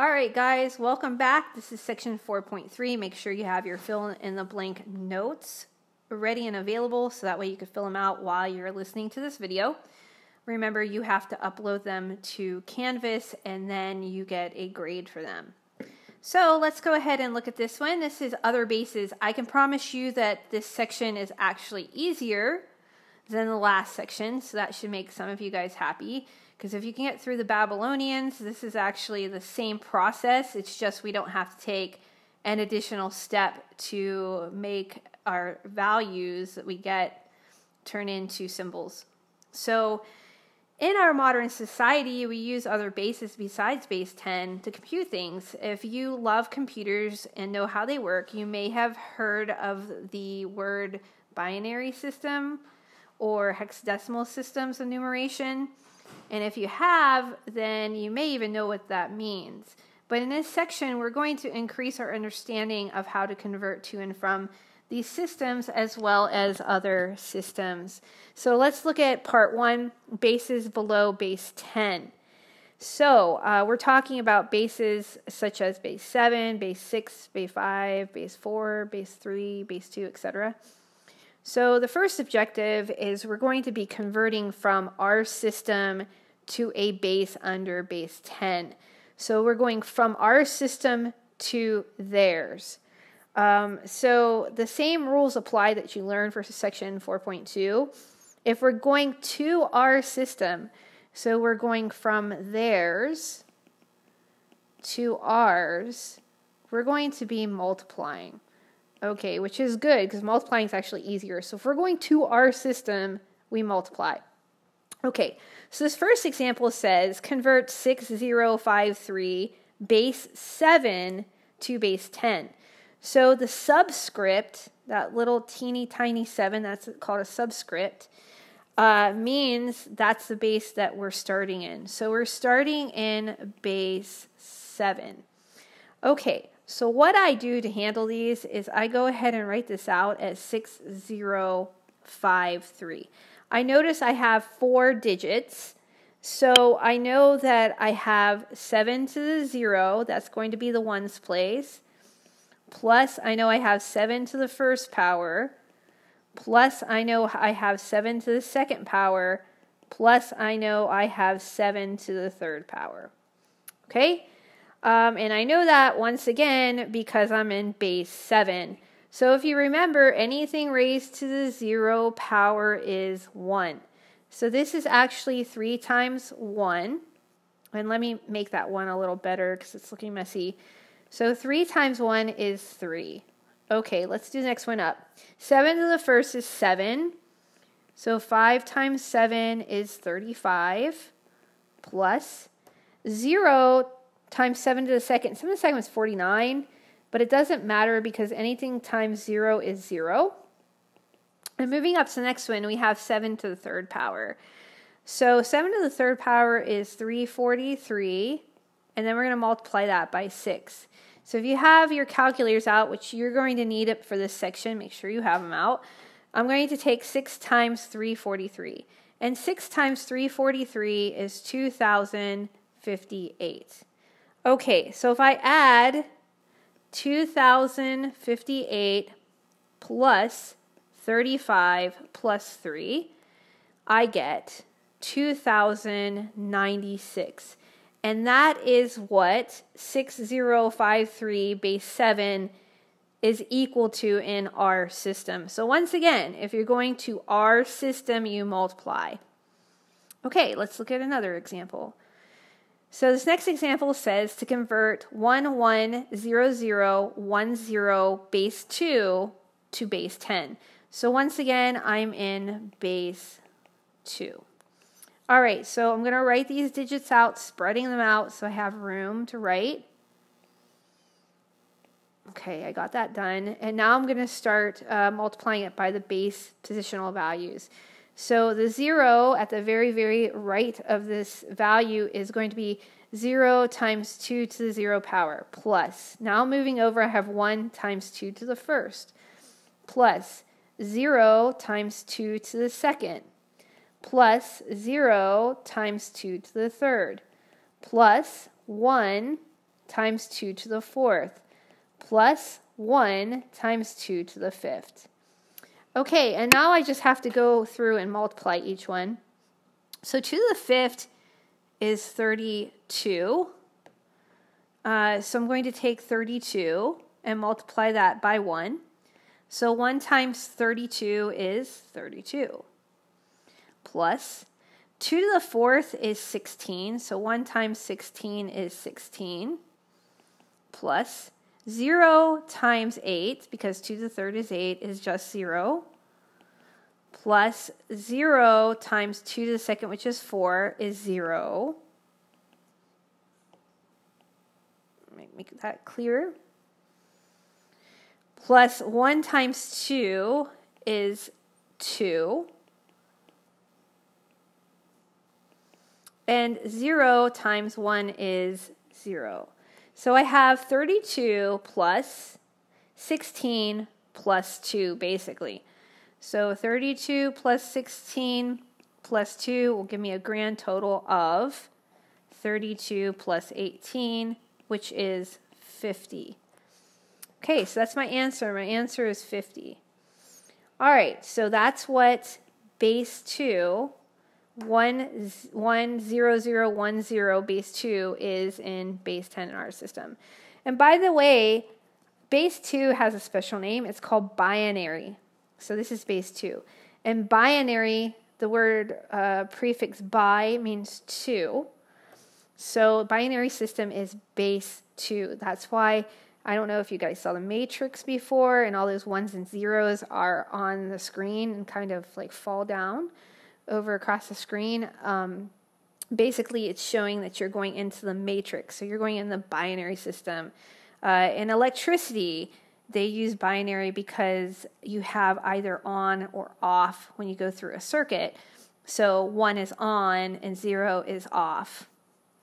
All right, guys, welcome back. This is section 4.3. Make sure you have your fill in the blank notes ready and available so that way you can fill them out while you're listening to this video. Remember, you have to upload them to Canvas and then you get a grade for them. So let's go ahead and look at this one. This is other bases. I can promise you that this section is actually easier than the last section, so that should make some of you guys happy. Because if you can get through the Babylonians, this is actually the same process. It's just we don't have to take an additional step to make our values that we get turn into symbols. So in our modern society, we use other bases besides base 10 to compute things. If you love computers and know how they work, you may have heard of the word binary system or hexadecimal systems of numeration. And if you have, then you may even know what that means. But in this section, we're going to increase our understanding of how to convert to and from these systems as well as other systems. So let's look at part one bases below base 10. So uh, we're talking about bases such as base 7, base 6, base 5, base 4, base 3, base 2, etc. So the first objective is we're going to be converting from our system to a base under base 10. So we're going from our system to theirs. Um, so the same rules apply that you learned for section 4.2. If we're going to our system, so we're going from theirs to ours, we're going to be multiplying. Okay, which is good because multiplying is actually easier. So if we're going to our system, we multiply. Okay, so this first example says convert 6053 base 7 to base 10. So the subscript, that little teeny tiny 7, that's called a subscript, uh, means that's the base that we're starting in. So we're starting in base 7. Okay, so what I do to handle these is I go ahead and write this out as 6053. I notice I have four digits. So I know that I have 7 to the 0, that's going to be the ones place. Plus, I know I have 7 to the first power. Plus, I know I have 7 to the second power. Plus, I know I have 7 to the third power. Okay? Um, and I know that once again because I'm in base 7. So if you remember, anything raised to the 0 power is 1. So this is actually 3 times 1. And let me make that one a little better because it's looking messy. So 3 times 1 is 3. Okay, let's do the next one up. 7 to the first is 7. So 5 times 7 is 35 plus 0 times 7 to the second. 7 to the second is 49, but it doesn't matter because anything times 0 is 0. And moving up to the next one, we have 7 to the third power. So 7 to the third power is 343, and then we're going to multiply that by 6. So if you have your calculators out, which you're going to need it for this section, make sure you have them out. I'm going to take 6 times 343. And 6 times 343 is 2,058. Okay, so if I add 2,058 plus 35 plus 3, I get 2,096. And that is what 6053 base 7 is equal to in our system. So once again, if you're going to our system, you multiply. Okay, let's look at another example. So this next example says to convert 110010 base 2 to base 10. So once again, I'm in base 2. All right, so I'm going to write these digits out, spreading them out so I have room to write. Okay, I got that done. And now I'm going to start uh, multiplying it by the base positional values. So the 0 at the very, very right of this value is going to be 0 times 2 to the 0 power plus. Now moving over, I have 1 times 2 to the first plus 0 times 2 to the second plus 0 times 2 to the third plus 1 times 2 to the fourth plus 1 times 2 to the fifth. Okay, and now I just have to go through and multiply each one. So 2 to the fifth is 32. Uh, so I'm going to take 32 and multiply that by 1. So 1 times 32 is 32. Plus 2 to the fourth is 16. So 1 times 16 is 16. Plus 0 times 8, because 2 to the third is 8, is just 0. Plus 0 times 2 to the second, which is 4, is 0. Make that clearer plus 1 times 2 is 2. And 0 times 1 is 0. So I have 32 plus 16 plus 2, basically. So 32 plus 16 plus 2 will give me a grand total of 32 plus 18, which is 50. Okay, so that's my answer. My answer is 50. All right, so that's what base 2, 1, 1 0, 0, 1, 0, base 2 is in base 10 in our system. And by the way, base 2 has a special name. It's called binary. So this is base 2. And binary, the word uh, prefix bi means 2. So binary system is base 2. That's why I don't know if you guys saw the matrix before, and all those ones and zeros are on the screen and kind of like fall down over across the screen. Um, basically, it's showing that you're going into the matrix. So you're going in the binary system. Uh, in electricity, they use binary because you have either on or off when you go through a circuit. So one is on and zero is off.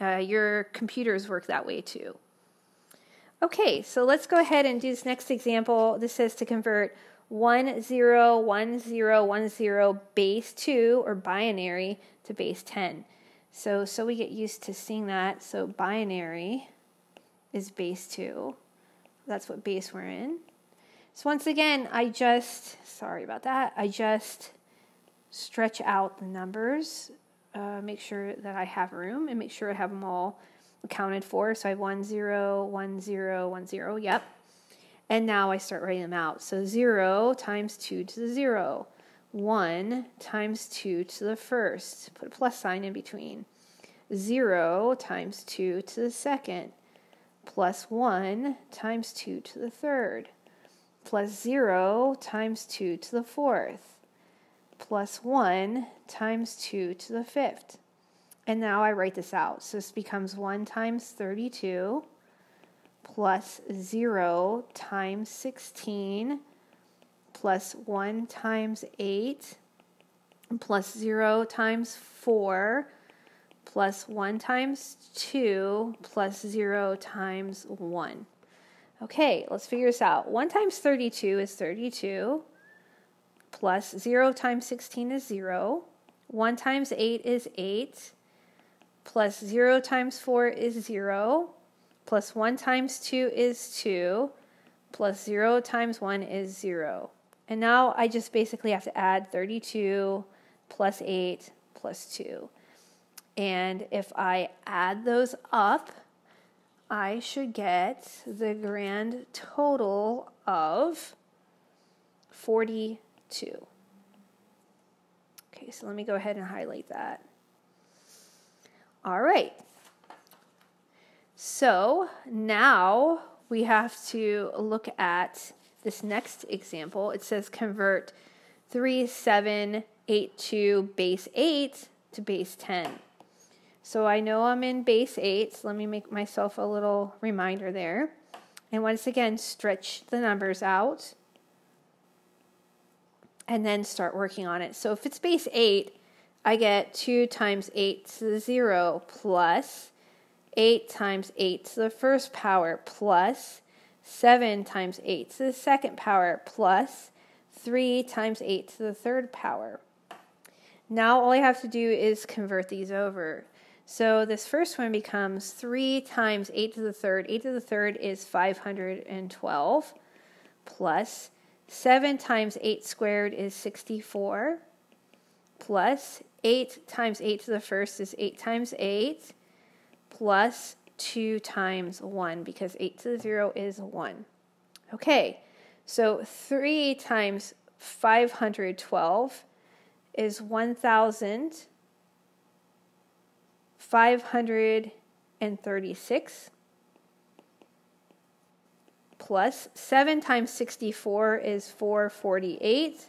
Uh, your computers work that way too. Okay, so let's go ahead and do this next example. This says to convert 1, 0, 1, 0, 1, 0 base 2 or binary to base 10. So, so we get used to seeing that. So binary is base 2. That's what base we're in. So once again, I just, sorry about that, I just stretch out the numbers, uh, make sure that I have room, and make sure I have them all accounted for. So I have 1, 0, 1, 0, 1, 0. Yep. And now I start writing them out. So 0 times 2 to the 0. 1 times 2 to the first. Put a plus sign in between. 0 times 2 to the second. Plus 1 times 2 to the third. Plus 0 times 2 to the fourth. Plus 1 times 2 to the fifth. And now I write this out. So this becomes 1 times 32 plus 0 times 16 plus 1 times 8 plus 0 times 4 plus 1 times 2 plus 0 times 1. Okay, let's figure this out. 1 times 32 is 32 plus 0 times 16 is 0. 1 times 8 is 8 plus 0 times 4 is 0, plus 1 times 2 is 2, plus 0 times 1 is 0. And now I just basically have to add 32 plus 8 plus 2. And if I add those up, I should get the grand total of 42. Okay, so let me go ahead and highlight that. All right. So now we have to look at this next example. It says convert 3782 base 8 to base 10. So I know I'm in base 8, so let me make myself a little reminder there. And once again, stretch the numbers out and then start working on it. So if it's base 8, I get 2 times 8 to the 0 plus 8 times 8 to the first power plus 7 times 8 to the second power plus 3 times 8 to the third power. Now all I have to do is convert these over. So this first one becomes 3 times 8 to the third. 8 to the third is 512 plus 7 times 8 squared is 64 plus 8 times 8 to the first is 8 times 8 plus 2 times 1 because 8 to the 0 is 1. Okay, so 3 times 512 is 1,536 plus 7 times 64 is 448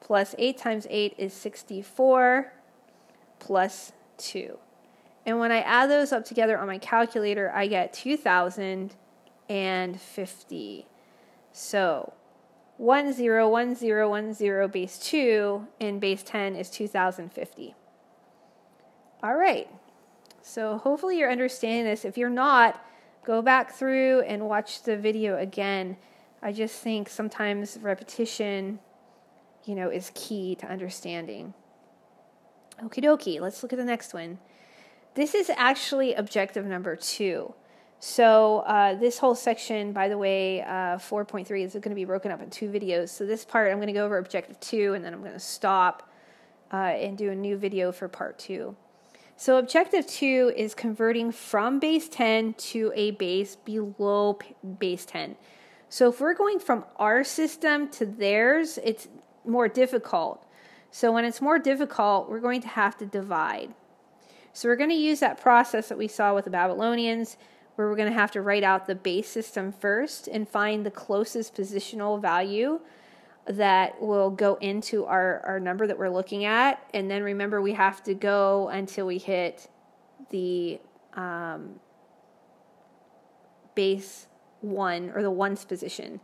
plus 8 times 8 is 64 plus 2. And when I add those up together on my calculator, I get 2,050. So 10, 10, 10, base 2, and base 10 is 2050. All right. So hopefully you're understanding this. If you're not, go back through and watch the video again. I just think sometimes repetition, you know, is key to understanding. Okie dokie, let's look at the next one. This is actually objective number two. So uh, this whole section, by the way, uh, 4.3 is going to be broken up in two videos. So this part, I'm going to go over objective two, and then I'm going to stop uh, and do a new video for part two. So objective two is converting from base 10 to a base below base 10. So if we're going from our system to theirs, it's more difficult. So when it's more difficult, we're going to have to divide. So we're going to use that process that we saw with the Babylonians where we're going to have to write out the base system first and find the closest positional value that will go into our, our number that we're looking at. And then remember, we have to go until we hit the um, base one or the ones position.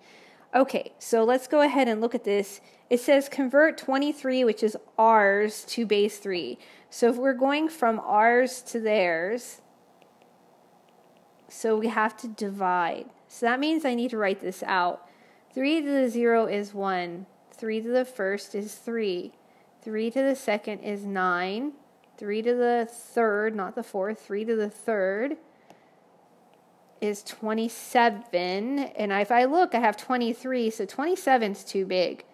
Okay, so let's go ahead and look at this. It says convert 23, which is ours, to base 3. So if we're going from ours to theirs, so we have to divide. So that means I need to write this out. 3 to the 0 is 1. 3 to the first is 3. 3 to the second is 9. 3 to the third, not the fourth, 3 to the third is 27. And if I look, I have 23. So 27 is too big.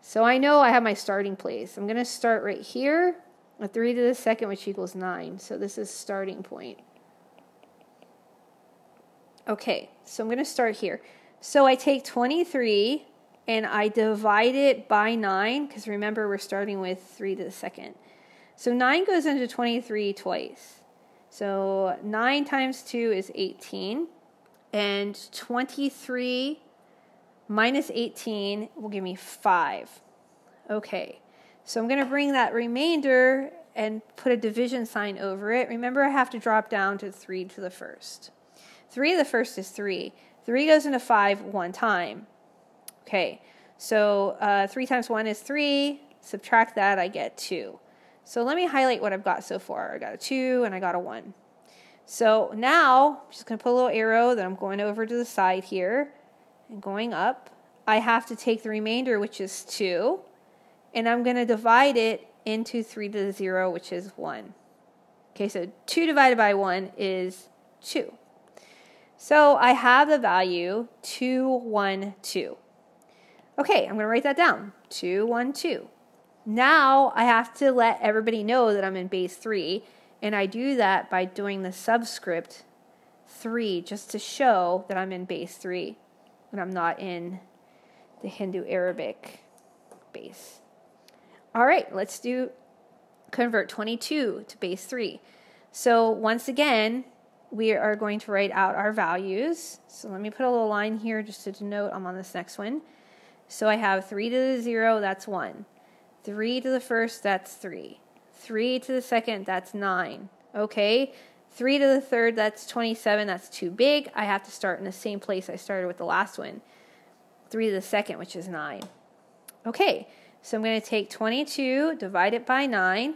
So I know I have my starting place. I'm going to start right here. A 3 to the second, which equals 9. So this is starting point. Okay, so I'm going to start here. So I take 23 and I divide it by 9 because remember we're starting with 3 to the second. So 9 goes into 23 twice. So 9 times 2 is 18 and 23 minus 18 will give me 5. Okay, so I'm going to bring that remainder and put a division sign over it. Remember I have to drop down to 3 to the first. 3 to the first is 3. 3 goes into 5 one time. Okay, so uh, 3 times 1 is 3. Subtract that, I get 2. So let me highlight what I've got so far. I got a 2 and I got a 1. So now, I'm just going to put a little arrow that I'm going over to the side here and going up. I have to take the remainder, which is 2, and I'm going to divide it into 3 to the 0, which is 1. Okay, so 2 divided by 1 is 2. So I have the value 212. Okay, I'm going to write that down 212. Now I have to let everybody know that I'm in base 3, and I do that by doing the subscript 3 just to show that I'm in base 3 and I'm not in the Hindu Arabic base. All right, let's do convert 22 to base 3. So once again, we are going to write out our values. So let me put a little line here just to denote I'm on this next one. So I have 3 to the 0, that's 1. 3 to the first, that's 3. 3 to the second, that's 9. Okay, 3 to the third, that's 27, that's too big. I have to start in the same place I started with the last one. 3 to the second, which is 9. Okay, so I'm going to take 22, divide it by 9.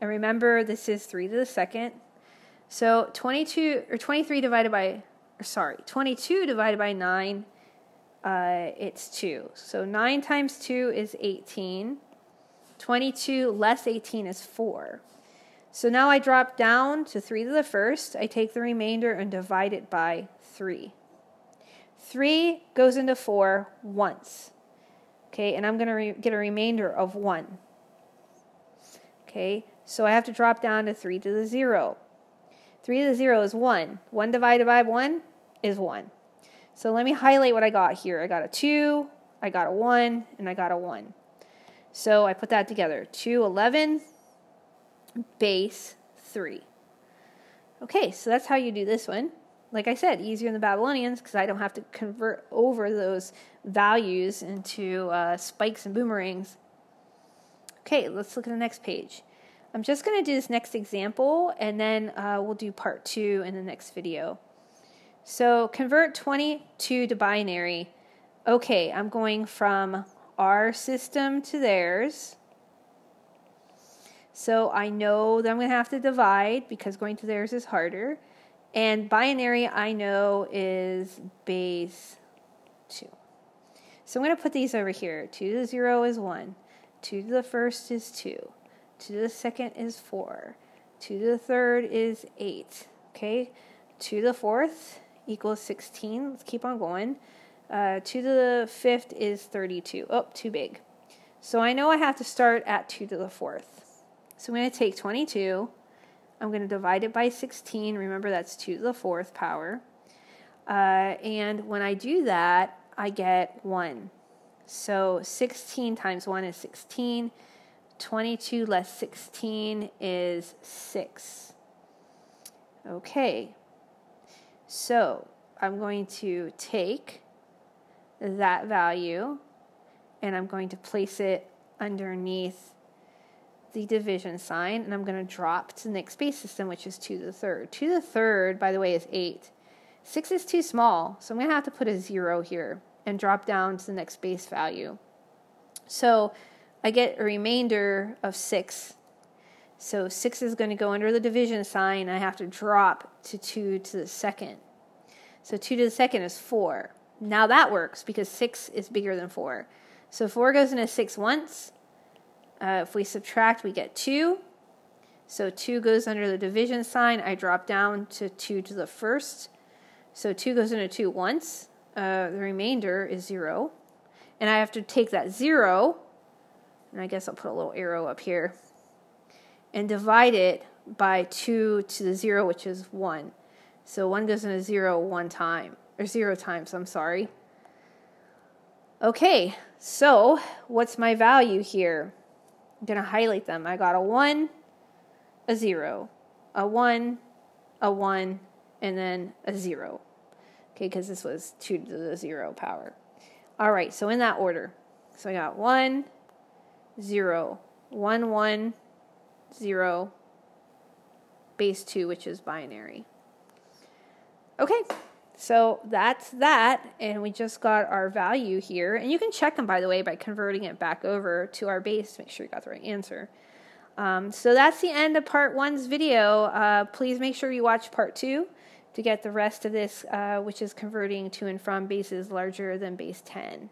And remember, this is 3 to the second. So 22 or 23 divided by, or sorry, 22 divided by 9, uh, it's 2. So 9 times 2 is 18. 22 less 18 is 4. So now I drop down to 3 to the first. I take the remainder and divide it by 3. 3 goes into 4 once. Okay, and I'm going to get a remainder of 1. Okay, so I have to drop down to 3 to the 0. 3 to the 0 is 1. 1 divided by 1 is 1. So let me highlight what I got here. I got a 2, I got a 1, and I got a 1. So I put that together. 2, 11, base 3. Okay, so that's how you do this one. Like I said, easier than the Babylonians because I don't have to convert over those values into uh, spikes and boomerangs. Okay, let's look at the next page. I'm just going to do this next example and then uh, we'll do part two in the next video. So convert 22 to binary. Okay, I'm going from our system to theirs. So I know that I'm going to have to divide because going to theirs is harder. And binary I know is base 2. So I'm going to put these over here. 2 to the 0 is 1. 2 to the first is 2. 2 to the second is 4. 2 to the third is 8. Okay? 2 to the fourth equals 16. Let's keep on going. Uh, 2 to the fifth is 32. Oh, too big. So I know I have to start at 2 to the fourth. So I'm going to take 22. I'm going to divide it by 16. Remember, that's 2 to the fourth power. Uh, and when I do that, I get 1. So 16 times 1 is 16. 22 less 16 is 6. Okay. So I'm going to take that value and I'm going to place it underneath the division sign, and I'm going to drop to the next base system, which is 2 to the third. 2 to the third, by the way, is 8. 6 is too small, so I'm going to have to put a 0 here and drop down to the next base value. So I get a remainder of 6. So 6 is going to go under the division sign. I have to drop to 2 to the second. So 2 to the second is 4. Now that works because 6 is bigger than 4. So 4 goes into 6 once, uh, if we subtract, we get 2. So 2 goes under the division sign. I drop down to 2 to the first. So 2 goes into 2 once. Uh, the remainder is 0. And I have to take that 0, and I guess I'll put a little arrow up here, and divide it by 2 to the 0, which is 1. So 1 goes into 0 one time, or 0 times, I'm sorry. Okay, so what's my value here? I'm going to highlight them. I got a 1, a 0, a 1, a 1, and then a 0. Okay, because this was 2 to the 0 power. All right, so in that order. So I got 1, 0, 1, 1, 0, base 2, which is binary. Okay. So that's that, and we just got our value here. And you can check them, by the way, by converting it back over to our base to make sure you got the right answer. Um, so that's the end of part one's video. Uh, please make sure you watch part two to get the rest of this, uh, which is converting to and from bases larger than base 10.